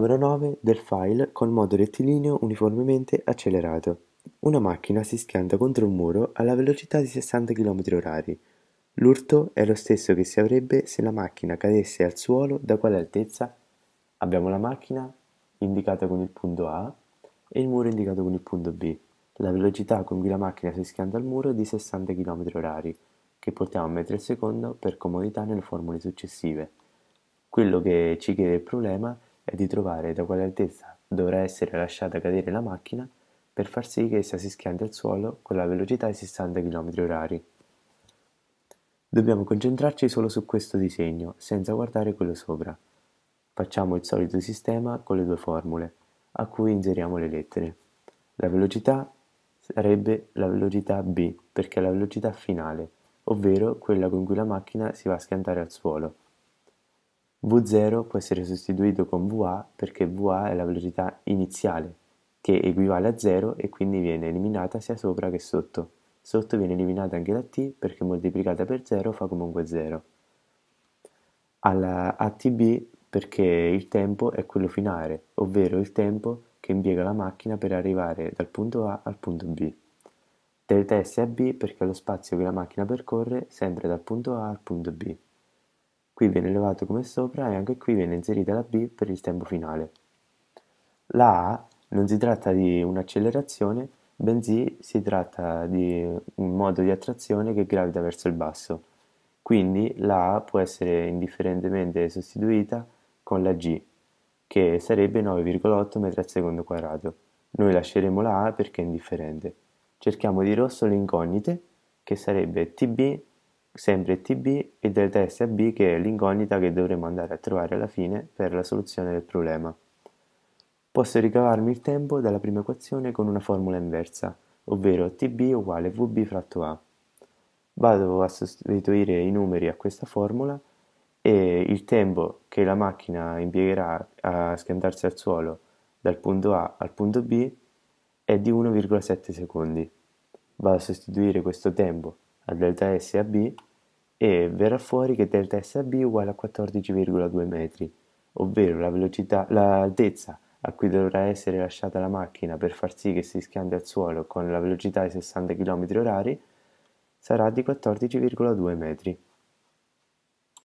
Numero 9 del file col modo rettilineo uniformemente accelerato. Una macchina si schianta contro un muro alla velocità di 60 km/h. L'urto è lo stesso che si avrebbe se la macchina cadesse al suolo da quale altezza? Abbiamo la macchina indicata con il punto A e il muro indicato con il punto B. La velocità con cui la macchina si schianta al muro è di 60 km/h, che portiamo a metri al secondo per comodità nelle formule successive. Quello che ci chiede il problema è di trovare da quale altezza dovrà essere lasciata cadere la macchina per far sì che essa si schianti al suolo con la velocità di 60 km/h. Dobbiamo concentrarci solo su questo disegno, senza guardare quello sopra. Facciamo il solito sistema con le due formule, a cui inseriamo le lettere. La velocità sarebbe la velocità b, perché è la velocità finale, ovvero quella con cui la macchina si va a schiantare al suolo. V0 può essere sostituito con Va perché Va è la velocità iniziale, che equivale a 0 e quindi viene eliminata sia sopra che sotto. Sotto viene eliminata anche la t perché moltiplicata per 0 fa comunque 0. Alla ATB perché il tempo è quello finale, ovvero il tempo che impiega la macchina per arrivare dal punto A al punto B. Delta S a B perché è lo spazio che la macchina percorre sempre dal punto A al punto B. Qui viene elevato come sopra e anche qui viene inserita la B per il tempo finale. La A non si tratta di un'accelerazione, bensì si tratta di un modo di attrazione che gravita verso il basso. Quindi la A può essere indifferentemente sostituita con la G, che sarebbe 9,8 m al secondo quadrato. Noi lasceremo la A perché è indifferente. Cerchiamo di rosso le incognite, che sarebbe TB, sempre TB e delta S a B, che è l'incognita che dovremo andare a trovare alla fine per la soluzione del problema. Posso ricavarmi il tempo dalla prima equazione con una formula inversa, ovvero Tb uguale Vb fratto A. Vado a sostituire i numeri a questa formula e il tempo che la macchina impiegherà a schiantarsi al suolo dal punto A al punto B è di 1,7 secondi. Vado a sostituire questo tempo a delta S a B e verrà fuori che delta S a B è uguale a 14,2 metri, ovvero la velocità, l'altezza a cui dovrà essere lasciata la macchina per far sì che si schianti al suolo con la velocità di 60 km/h sarà di 14,2 metri.